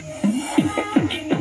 you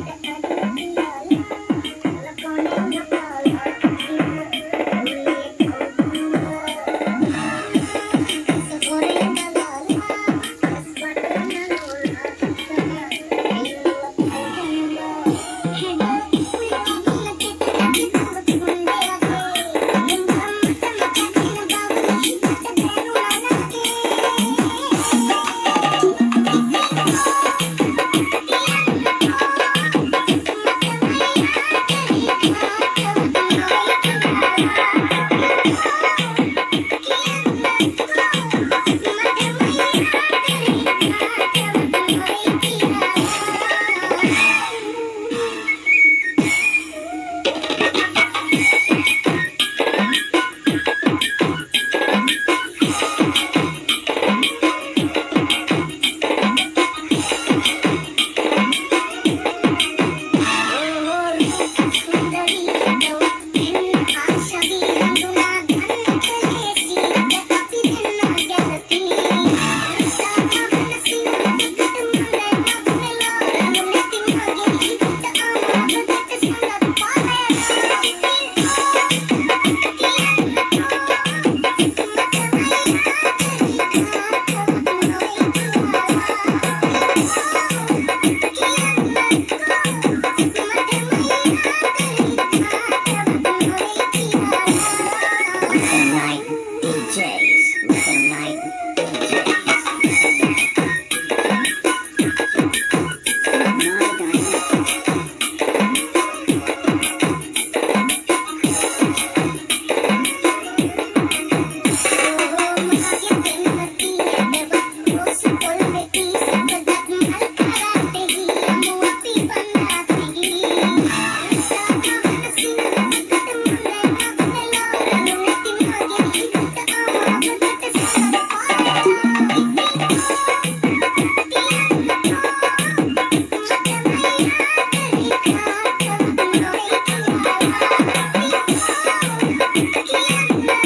DJ.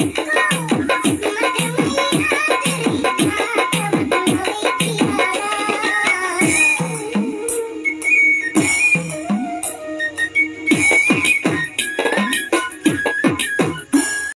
morning.